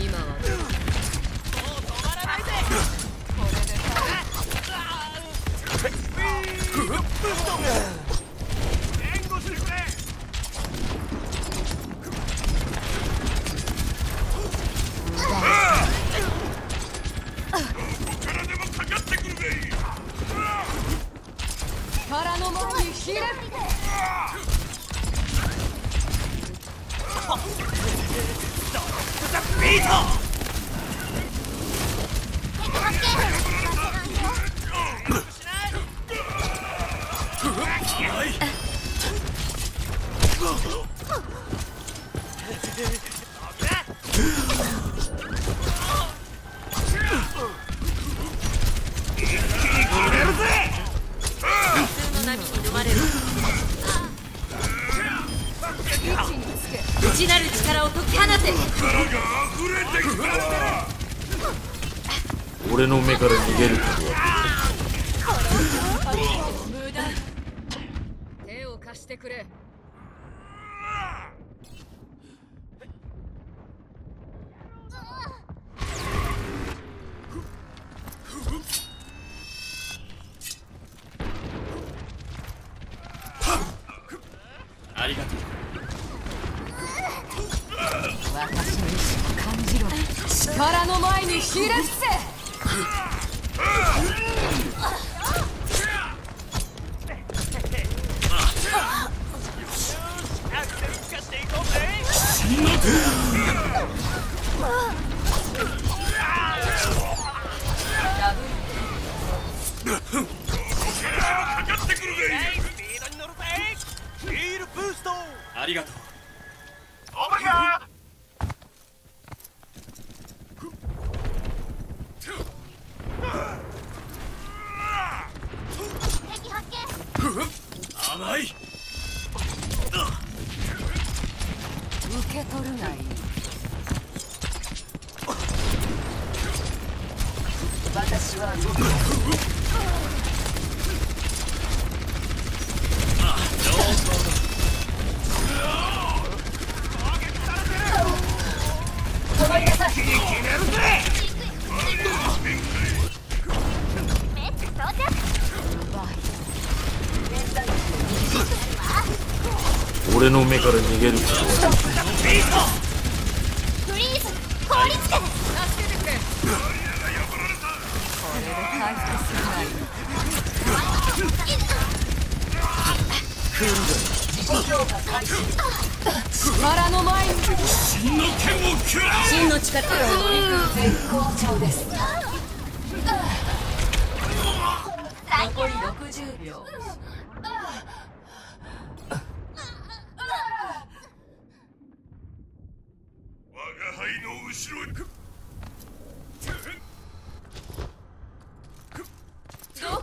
今はもう止まらないぜ。援 Peter! 俺の目から逃げること。は無駄。手を貸してくれ。ありがとう。私の意志を感じろ。力の前にひれ伏せありがとうオーバ甘い受け取るがいい。私は俺の目から逃げることはフリーズ凍りつけ助けてくれ。これで回復するがいい力の前に真の力を絶好調です残り60秒我が輩の後ろにど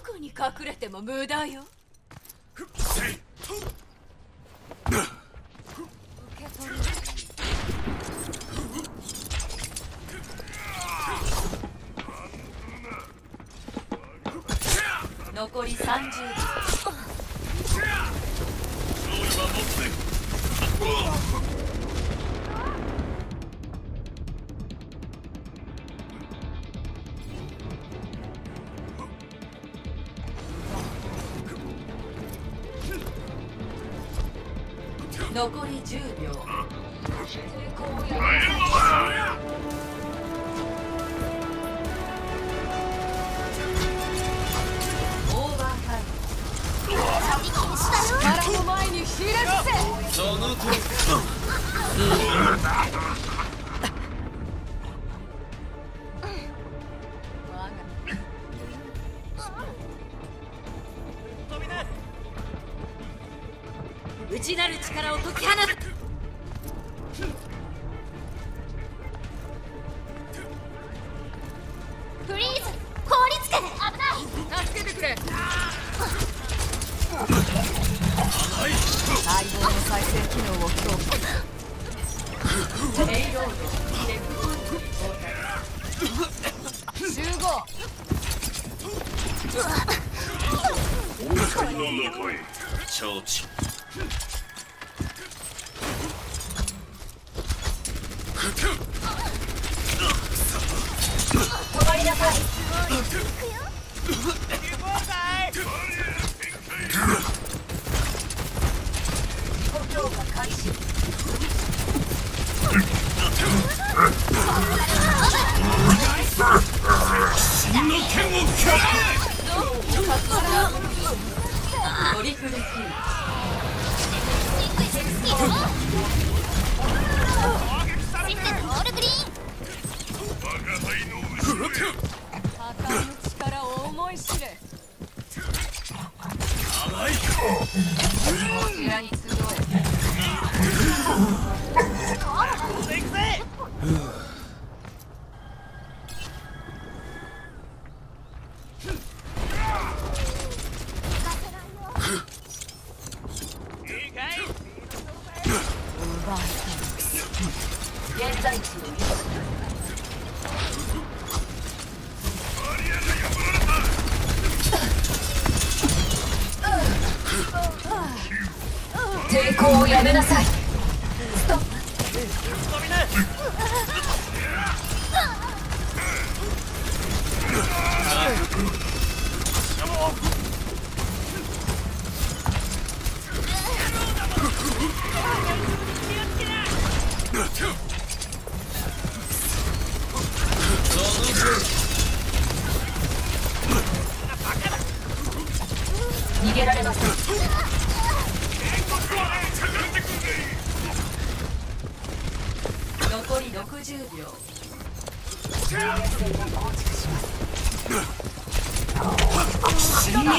こに隠れても無駄よ。受け取る。残り30秒残り10秒。オーバータイム力の前にひれ伏せそのと内なる力を解き放つ。フリーズ凍りつけ危ない。助けてくれ。細胞の再生機能を強トリプルキル抵抗をやめなさい。飛びな逃げられません。60秒。真の剣を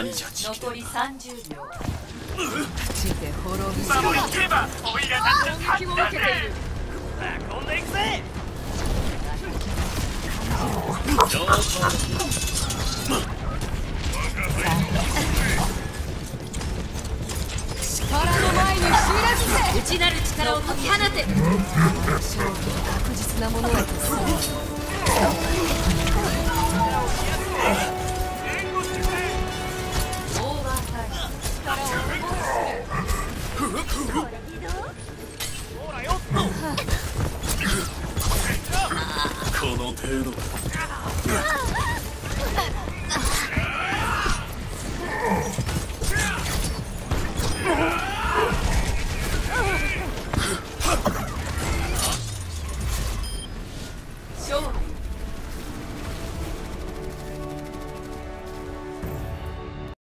残り30秒口で滅び守り切ればオイラたちの攻撃を受けているさあ今度行くぜ上等力の前にひれ伏せ。内なる力を解き放て。勝負は確実なものへ